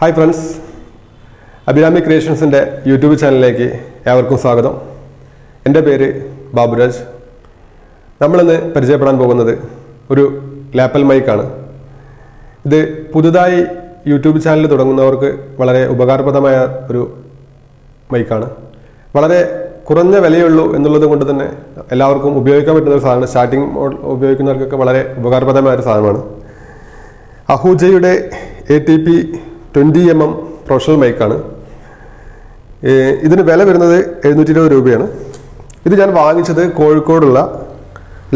Hi friends Abhirami ക്രിയേഷൻസിന്റെ YouTube ചാനലിലേക്ക് ഏവർക്കും സ്വാഗതം. എന്റെ പേര് ബാബുരാജ്. നമ്മളിന്ന് പരിചയപ്പെടാൻ പോകുന്നത് ഒരു ലാപ്പൽ മൈക്കാണ് ഇത് പുതുതായി യൂട്യൂബ് ചാനൽ തുടങ്ങുന്നവർക്ക് വളരെ ഉപകാരപ്രദമായ ഒരു മൈക്കാണ് വളരെ കുറഞ്ഞ വിലയുള്ളൂ എന്നുള്ളത് കൊണ്ട് തന്നെ എല്ലാവർക്കും ഉപയോഗിക്കാൻ പറ്റുന്ന ഒരു സാധനമാണ്. സ്റ്റാർട്ടിങ് ഉപയോഗിക്കുന്നവർക്കൊക്കെ വളരെ ഉപകാരപ്രദമായ ഒരു സാധനമാണ്. അഹൂജയുടെ A T P twenty M M professional മൈക്കാണ് ഇതിന് വില വരുന്നത് എഴുന്നൂറ്റി ഇരുപത് രൂപയാണ്. ഇത് ഞാൻ വാങ്ങിച്ചത് കോഴിക്കോടുള്ള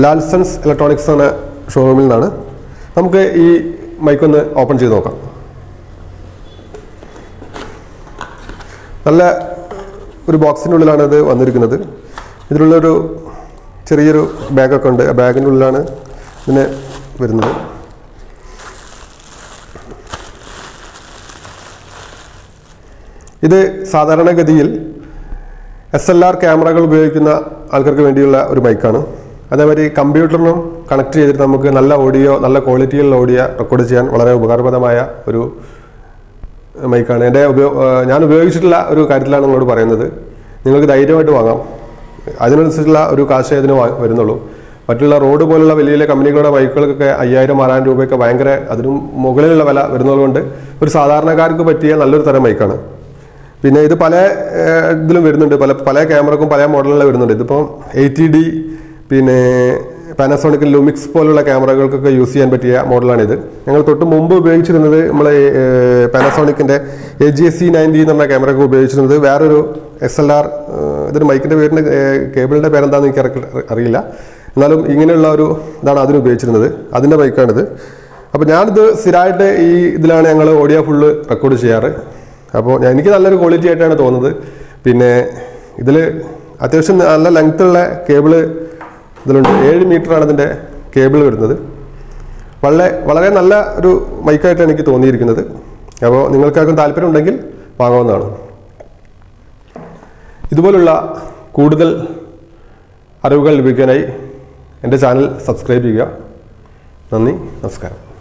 ലാൽസൺസ് ഇലക്ട്രോണിക്സ് എന്ന ഷോറൂമിൽ നിന്നാണ്. നമുക്ക് ഈ മൈക്കൊന്ന് ഓപ്പൺ ചെയ്ത് നോക്കാം. നല്ല ഒരു ബോക്സിന്റെ ഉള്ളിലാണ് ഇത് വന്നിരിക്കുന്നത്. ഇതിലുള്ളൊരു ചെറിയൊരു ബാഗൊക്കെ ഉണ്ട്. ആ ബാഗിന്റെ ഉള്ളിലാണ് ഇതിന് വരുന്നത്. ഇത് സാധാരണഗതിയിൽ എസ് എൽ ആർ ക്യാമറകൾ ഉപയോഗിക്കുന്ന ആൾക്കാർക്ക് വേണ്ടിയുള്ള ഒരു മൈക്കാണ്. അതേമാതിരി കമ്പ്യൂട്ടറിനും കണക്ട് ചെയ്തിട്ട് നമുക്ക് നല്ല ഓഡിയോ നല്ല ക്വാളിറ്റിയുള്ള ഓഡിയോ റെക്കോർഡ് ചെയ്യാൻ വളരെ ഉപകാരപ്രദമായ ഒരു മൈക്കാണ്. എന്റെ ഉപയോഗ ഞാൻ ഉപയോഗിച്ചിട്ടുള്ള ഒരു കാര്യത്തിലാണ് നിങ്ങളോട് പറയുന്നത്. നിങ്ങൾക്ക് ധൈര്യമായിട്ട് വാങ്ങാം. അതിനനുസരിച്ചുള്ള ഒരു കാശ് അതിന് വാ- വരുന്നുള്ളൂ. മറ്റുള്ള റോഡ് പോലുള്ള വലിയ വലിയ കമ്പനികളുടെ ബൈക്കുകൾക്കൊക്കെ അയ്യായിരം ആറായിരം രൂപയൊക്കെ ഭയങ്കര അതിനും മുകളിലുള്ള വില വരുന്നതുകൊണ്ട് ഒരു സാധാരണക്കാർക്ക് പറ്റിയ നല്ലൊരു തരം മൈക്കാണ്. പിന്നെ ഇത് പല ഇതിലും വരുന്നുണ്ട്. പല പല ക്യാമറക്കും പല മോഡലിലും വരുന്നുണ്ട്. ഇതിപ്പോൾ എയ്റ്റി ഡി പിന്നെ പാനസോണിക് ലുമിക്സ് പോലുള്ള ക്യാമറകൾക്കൊക്കെ യൂസ് ചെയ്യാൻ പറ്റിയ മോഡലാണിത്. ഞങ്ങൾ തൊട്ട് മുമ്പ് ഉപയോഗിച്ചിരുന്നത് നമ്മൾ പാനസോണിക്കിന്റെ A G S C ninety എന്ന് പറഞ്ഞ ക്യാമറയൊക്കെ ഉപയോഗിച്ചിരുന്നത്. വേറൊരു എസ് എൽ ആർ ഇതൊരു മൈക്കിന്റെ പേരിന്റെ കേബിളിന്റെ പേരെന്താണെന്ന് എനിക്ക് അറി- അറിയില്ല. എന്നാലും ഇങ്ങനെയുള്ള ഒരു ഇതാണ് അതിന് ഉപയോഗിച്ചിരുന്നത്. അതിന്റെ മൈക്കാണിത് അപ്പോൾ ഞാനിത് സ്ഥിരമായിട്ട് ഈ ഇതിലാണ് ഞങ്ങൾ ഓഡിയോ ഫുള്ള് റെക്കോർഡ് ചെയ്യാറ്. അപ്പോൾ ഞാൻ- എനിക്ക് നല്ലൊരു ക്വാളിറ്റി ആയിട്ടാണ് തോന്നുന്നത്. പിന്നെ ഇതിൽ അത്യാവശ്യം നല്ല ലെങ്ത്തുള്ള കേബിൾ ഇതിലുണ്ട്. ഏഴ് മീറ്ററാണ് ഇതിന്റെ കേബിൾ വരുന്നത്. വളരെ വളരെ നല്ല ഒരു മൈക്കായിട്ടാണ് എനിക്ക് തോന്നിയിരിക്കുന്നത്. അപ്പോൾ നിങ്ങൾക്കാർക്കും താല്പര്യം ഉണ്ടെങ്കിൽ വാങ്ങാവുന്നതാണ്. ഇതുപോലുള്ള കൂടുതൽ അറിവുകൾ ലഭിക്കാനായി എന്റെ ചാനൽ സബ്സ്ക്രൈബ് ചെയ്യുക. നന്ദി നമസ്കാരം.